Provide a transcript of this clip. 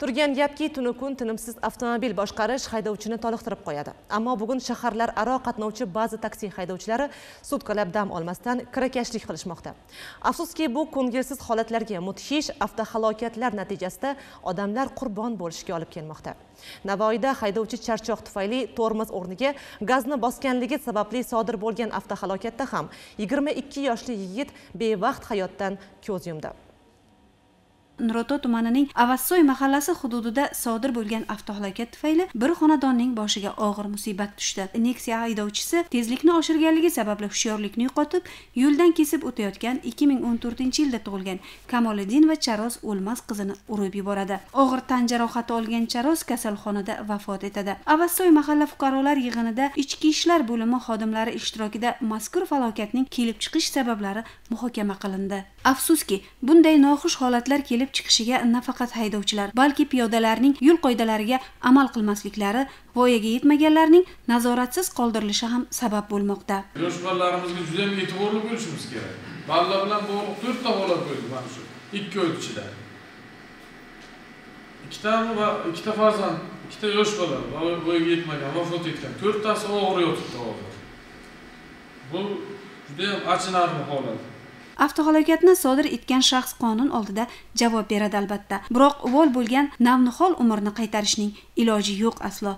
turgan gapki tunu kun tinimsiz avtomobil boshqarish haydovchini toliqtirib qo'yadi. Ammo bugun shaharlar aro qatnovchi ba'zi taksi haydovchilari sutkalab dam olmasdan kirakashlik qilishmoqda. Afsuski bu ko'ngilsiz holatlarga mudhish avtohalokatlar natijasida odamlar qurbon bo'lishiga olib kelmoqda. Navoiyda haydovchi charchoq tufayli tormoz o'rniga gazni bosganligi sababli sodir bo'lgan avtohalokatda ham 22 yoshli yigit bevaqt hayotdan ko'z yumdi. Nuroto tumanining avassoy mahallasi hududida sodir bo'lgan avtohalokat tufayli bir xonadonning boshiga og'ir musibat tushdi. Nexia haydovchisi tezlikni oshirganligi sababli hushyorlikni yo'qotib yo'ldan kesib o'tayotgan 2014 yilda tug'ilgan kamoliddin va charoz o'lmas qizini urib yuboradi. Og'ir tan jarohati olgan charoz kasalxonada vafot etadi. Avassoy mahalla fuqarolar yig'inida ichki ishlar bo'limi xodimlari ishtirokida mazkur falokatning kelib chiqish sabablari muhokama qilindi. Afsuski bunday noxush holatlar kelib chiqishiga nafaqat haydovchilar balki piyodalarning yo'l qoidalariga amal qilmasliklari voyaga yetmaganlarning nazoratsiz qoldirilishi ham sabab bo'lmoqda. Yosh bolalarimizga juda ham e'tiborli bo'lishimiz kerak. Balla bilan bog'liq to'rtta holat bo'ldi mana shu ikki oy ichida. Ikkitami va ikkita farzand ikkita yosh bola voyaga yetmagan vafot etgan. To'rttasi og'ir yotibdi hozir. Bu juda yam achinarli holat. Avtohalokatni sodir etgan shaxs qonun oldida javob beradi albatta. Biroq uvol bo'lgan navnihol umrni qaytarishning iloji yo'q aslo.